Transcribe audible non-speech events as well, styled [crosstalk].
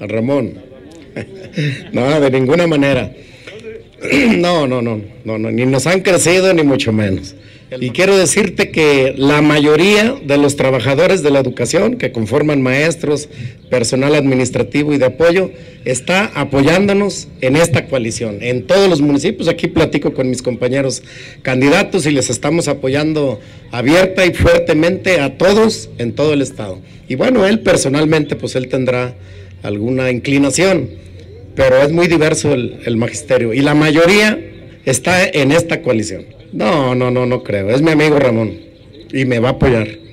a Ramón. [laughs] no, de ninguna manera. [clears throat] no, no, no, no, no, ni nos han crecido ni mucho menos. Y quiero decirte que la mayoría de los trabajadores de la educación que conforman maestros, personal administrativo y de apoyo, está apoyándonos en esta coalición. En todos los municipios, aquí platico con mis compañeros candidatos y les estamos apoyando abierta y fuertemente a todos en todo el estado. Y bueno, él personalmente, pues él tendrá alguna inclinación, pero es muy diverso el, el magisterio y la mayoría está en esta coalición. No, no, no, no creo. Es mi amigo Ramón y me va a apoyar.